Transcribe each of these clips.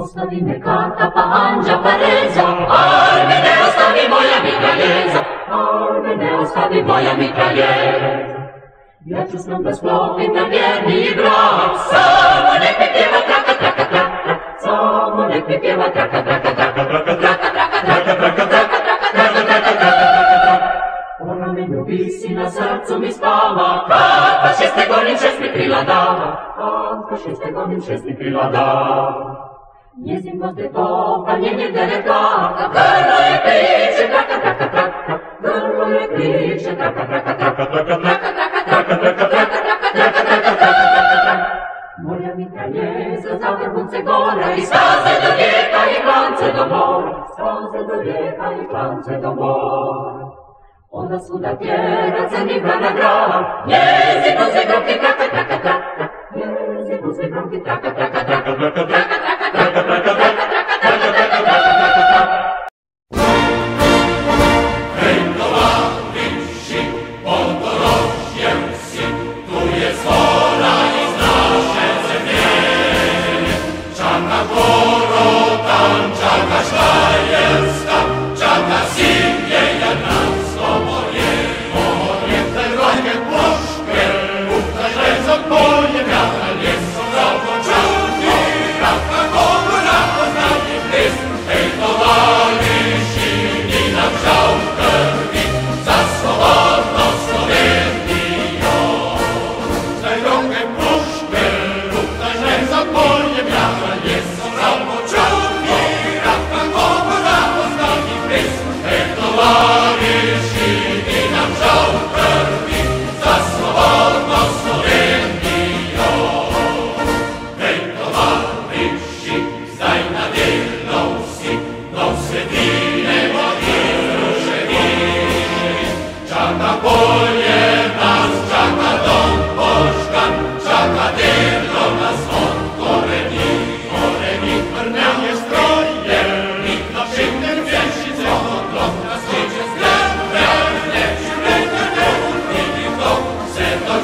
Ostavi kata pa anđa pa reza, ajme ne ostavi moja mitraljeza, ajme ne ostavi moja mitraljeza. Ja ću s njom da sklopim na vjerni brak, samo nek mi pjeva traka, traka, traka, samo nek mi pjeva traka, traka, traka, traka, traka, traka, traka, traka, traka, traka, traka. Ona me ljubi si na srcu mi spava, pa šeste gorim šest mi krila dava, pa šeste gorim šest mi krila dava. Nie zimotywowa, nie niedelegata, Wyruje picie, traka, traka, traka, Wyruje picie, traka, traka, traka, traka, traka, traka, traka, traka, traka, traka, traka, traka, traka, Moja mitra jest za wyrwące gole I spadzę do wieka i klance do mora, Spadzę do wieka i klance do mora. Ona cuda piera, co mi brana grała, Nie zimotywowa, traka, traka, traka, traka, Nie zimotywowa, traka, traka, traka, traka, traka,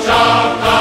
Chaka.